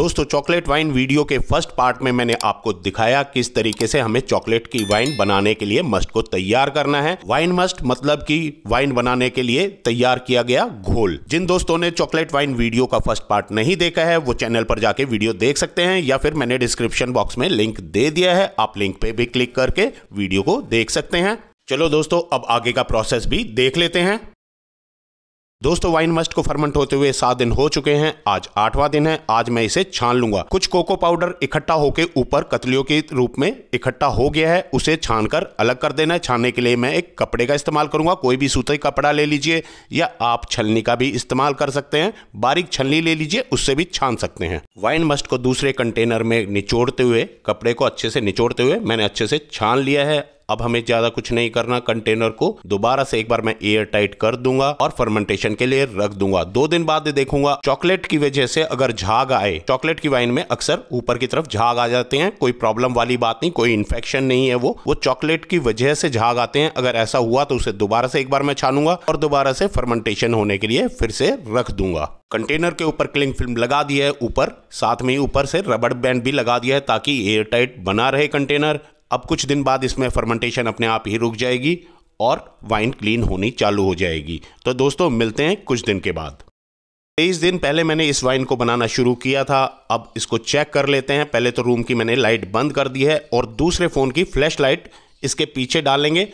दोस्तों chocolate wine video के first part में मैंने आपको दिखाया किस तरीके से हमें चॉकलेट की वाइन बनाने के लिए मस्ट को तैयार करना है। वाइन मस्ट मतलब कि वाइन बनाने के लिए तैयार किया गया घोल। जिन दोस्तों ने चॉकलेट वाइन वीडियो का फ़र्स्ट पार्ट नहीं देखा है, वो चैनल पर जाके वीडियो देख सकते हैं या फिर मैंने डिस्क्रिप्शन बॉक्स में लिंक दे दिया है। आप लिंक पे भी क्लिक करके वीडियो को देख सकते हैं। चलो दोस्तों, अब आगे का प्रोसेस भी देख लेते हैं। दोस्तों वाइन मस्ट को फर्मेंट होते हुए सात दिन हो चुके हैं। आज आठवां दिन है। आज मैं इसे छान लूँगा। कुछ कोको पाउडर इकट्ठा होकर ऊपर कतलियों के रूप में इकट्ठा हो गया है। उसे छान कर अलग कर देना है। छानने के लिए मैं एक कपड़े का इस्तेमाल करूँगा। कोई भी सूती कपड़ा ले लीजिए या आप छलनी का भी इस्तेमाल कर सकते हैं। बारीक छलनी ले लीजिए, उससे भी छान सकते हैं। वाइन मस्ट को दूसरे कंटेनर में निचोड़ते हुए, कपड़े को अच्छे से निचोड़ते हुए मैंने अच्छे से छान लिया है। अब हमें ज़्यादा कुछ नहीं करना कंटेनर को दोबारा से एक बार मैं एयर टाइट कर दूँगा और फर्मेंटेशन के लिए रख दूँगा। दो दिन बाद देखूँगा चॉकलेट की वजह से अगर झाग आए चॉकलेट की वाइन में अक्सर ऊपर की तरफ़ झाग आ जाते हैं, कोई प्रॉब्लम वाली बात नहीं, कोई इन्फेक्शन नहीं है वो। वो चॉकलेट की वजह से झाग आते हैं, अगर ऐसा हुआ तो उसे दोबारा से एक बार मैं छानूँगा और दोबारा से फर्मेंटेशन होने के लिए फिर से रख दूँगा। कंटेनर के ऊपर क्लिंग फ़िल्म लगा दी है, ऊपर, साथ में ही ऊपर से रबड़ बैंड भी लगा दिया है ताकि एयर टाइट बना रहे कंटेनर अब कुछ दिन बाद इसमें फर्मेंटेशन अपने आप ही रुक जाएगी और वाइन क्लीन होनी चालू हो जाएगी। तो दोस्तों, मिलते हैं कुछ दिन के बाद। तेईस दिन पहले मैंने इस वाइन को बनाना शुरू किया था। अब इसको चेक कर लेते हैं। पहले तो रूम की मैंने लाइट बंद कर दी है और दूसरे फ़ोन की फ्लैश लाइट इसके पीछे डालेंगे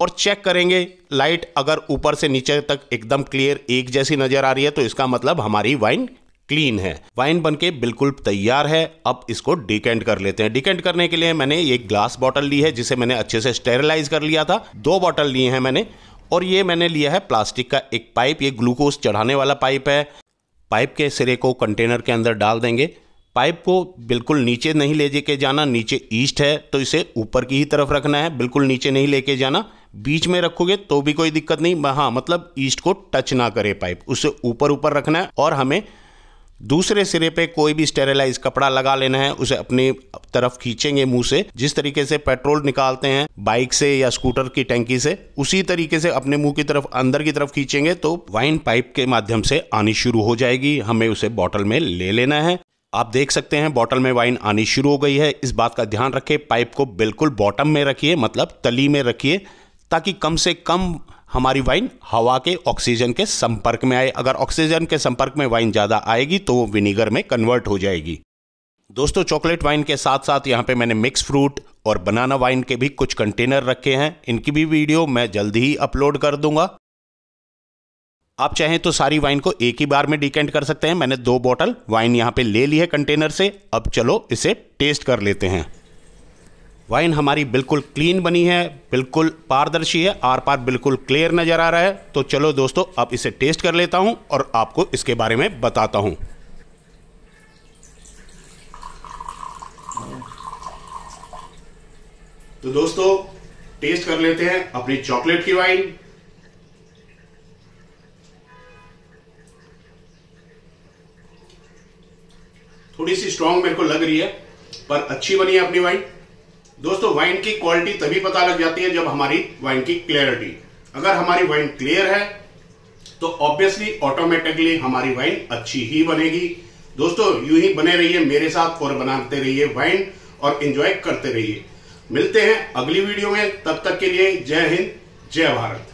और चेक करेंगे। लाइट अगर ऊपर से नीचे तक एकदम क्लियर एक जैसी नज़र आ रही है तो इसका मतलब हमारी वाइन क्लीन है। वाइन बनके बिल्कुल तैयार है। अब इसको डिकेंट कर लेते हैं। डिकेंट करने के लिए मैंने एक ग्लास बॉटल ली है, जिसे मैंने अच्छे से स्टेरिलाइज कर लिया था। दो बॉटल लिए हैं मैंने, और ये मैंने लिया है प्लास्टिक का एक पाइप। ये ग्लूकोज चढ़ाने वाला पाइप है। पाइप के सिरे को कंटेनर के अंदर डाल देंगे। पाइप को बिल्कुल नीचे नहीं ले के जाना, नीचे ईस्ट है तो इसे ऊपर की ही तरफ़ रखना है। बिल्कुल नीचे नहीं लेके जाना। बीच में रखोगे तो भी कोई दिक्कत नहीं। हाँ मतलब ईस्ट को टच ना करे पाइप। उसे ऊपर ऊपर रखना है, और हमें दूसरे सिरे पे कोई भी स्टेरिलाइज कपड़ा लगा लेना है, उसे अपनी तरफ़ खींचेंगे मुँह से। जिस तरीके से पेट्रोल निकालते हैं, बाइक से या स्कूटर की टैंकी से, उसी तरीके से अपने मुँह की तरफ़, अंदर की तरफ़ खींचेंगे तो वाइन पाइप के माध्यम से आनी शुरू हो जाएगी। हमें उसे बॉटल में ले लेना है। आप देख सकते हैं, बॉटल में वाइन आनी शुरू हो गई है। इस बात का ध्यान रखें, पाइप को बिल्कुल बॉटम में रखिए मतलब तली में रखिए, ताकि कम से कम हमारी वाइन हवा के ऑक्सीजन के संपर्क में आए। अगर ऑक्सीजन के संपर्क में वाइन ज़्यादा आएगी तो वो विनीगर में कन्वर्ट हो जाएगी। दोस्तों चॉकलेट वाइन के साथ साथ यहाँ पे मैंने मिक्स फ्रूट और बनाना वाइन के भी कुछ कंटेनर रखे हैं। इनकी भी वीडियो मैं जल्दी ही अपलोड कर दूँगा। आप चाहें तो सारी वाइन को एक ही बार में डिकेंट कर सकते हैं। मैंने दो बॉटल वाइन यहाँ पे ले ली है कंटेनर से। अब चलो इसे टेस्ट कर लेते हैं। वाइन हमारी बिल्कुल क्लीन बनी है, बिल्कुल पारदर्शी है आर पार बिल्कुल क्लियर नज़र आ रहा है। तो चलो दोस्तों, अब इसे टेस्ट कर लेता हूँ और आपको इसके बारे में बताता हूँ। तो दोस्तों, टेस्ट कर लेते हैं अपनी चॉकलेट की वाइन। थोड़ी सी स्ट्रांग मेरे को लग रही है, पर अच्छी बनी है अपनी वाइन। दोस्तों वाइन की क्वालिटी तभी पता लग जाती है जब हमारी वाइन की क्लियरिटी अगर हमारी वाइन क्लियर है तो ऑब्वियसली ऑटोमेटिकली हमारी वाइन अच्छी ही बनेगी। दोस्तों, यूँ ही बने रहिए मेरे साथ और बनाते रहिए वाइन और एंजॉय करते रहिए। मिलते हैं अगली वीडियो में, तब तक के लिए जय हिंद, जय भारत।